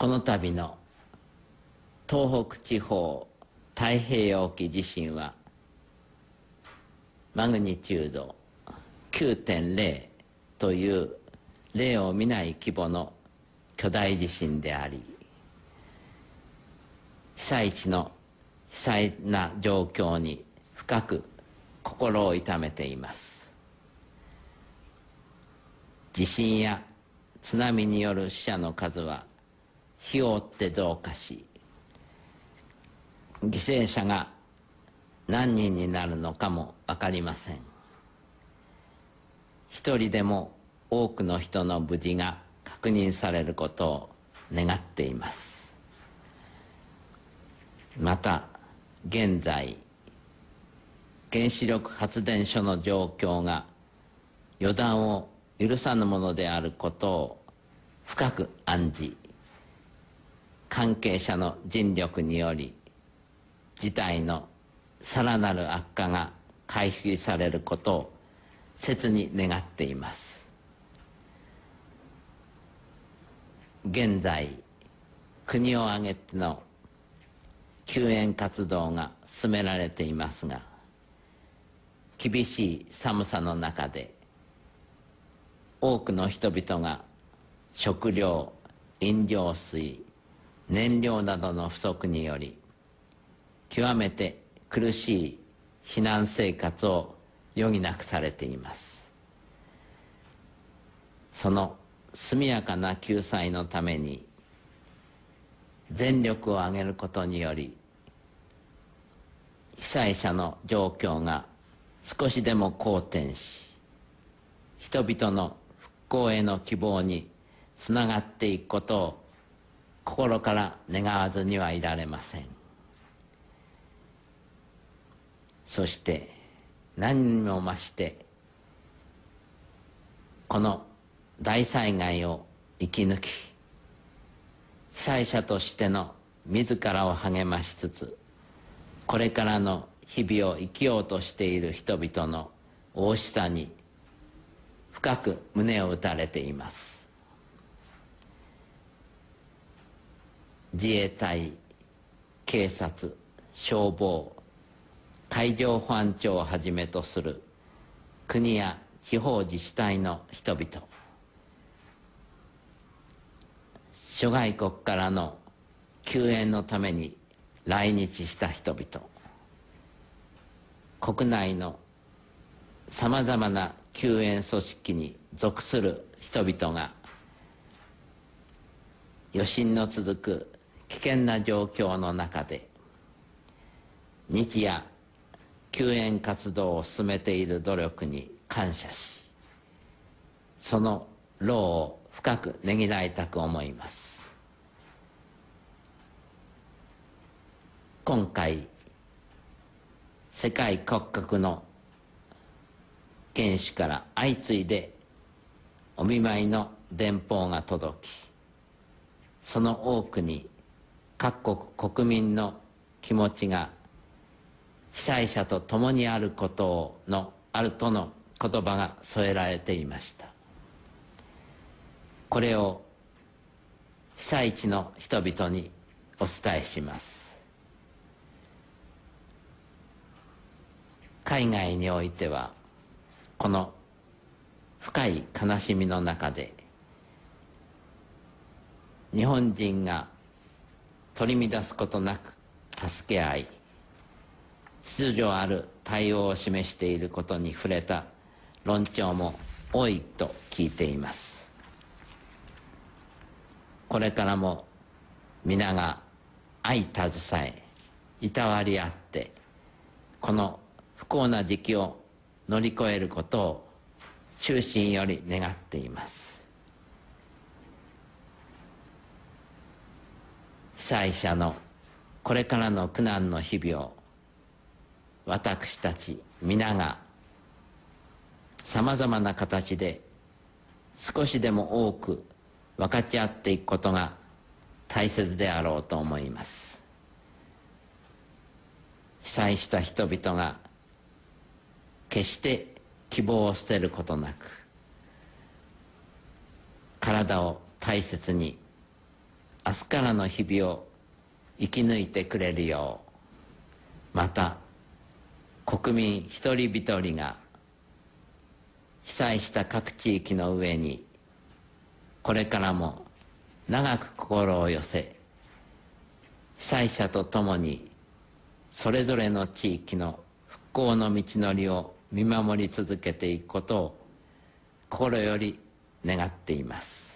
この度の東北地方太平洋沖地震はマグニチュード9.0という例を見ない規模の巨大地震であり被災地の悲惨な状況に深く心を痛めています。地震や津波による死者の数は日を追って増加し犠牲者が何人になるのかも分かりません。一人でも多くの人の無事が確認されることを願っています。また現在原子力発電所の状況が予断を許さぬものであることを深く案じ関係者の尽力により事態のさらなる悪化が回避されることを切に願っています。現在国を挙げての救援活動が進められていますが厳しい寒さの中で多くの人々が食料飲料水燃料などの不足により極めて苦しい避難生活を余儀なくされています。その速やかな救済のために全力を挙げることにより被災者の状況が少しでも好転し人々の復興への希望につながっていくことを心から願わずにはいられません。そして何にも増してこの大災害を生き抜き被災者としての自らを励ましつつこれからの日々を生きようとしている人々の大しさに深く胸を打たれています。自衛隊警察消防海上保安庁をはじめとする国や地方自治体の人々。諸外国からの救援のために来日した人々。国内のさまざまな救援組織に属する人々が余震の続く危険な状況の中で日夜救援活動を進めている努力に感謝しその労を深くねぎらいたく思います。今回世界各国の元首から相次いでお見舞いの電報が届きその多くに各国国民の気持ちが被災者と共にあることのあるとの言葉が添えられていました。これを被災地の人々にお伝えします。海外においてはこの深い悲しみの中で日本人が取り乱すことなく助け合い秩序ある対応を示していることに触れた論調も多いと聞いています。これからも皆が相携えいたわり合ってこの不幸な時期を乗り越えることを中心より願っています被災者のこれからの苦難の日々を私たち皆がさまざまな形で少しでも多く分かち合っていくことが大切であろうと思います。被災した人々が決して希望を捨てることなく体を大切に明日からの日々を生き抜いてくれるようまた国民一人一人が被災した各地域の上にこれからも長く心を寄せ被災者と共にそれぞれの地域の復興の道のりを見守り続けていくことを心より願っています。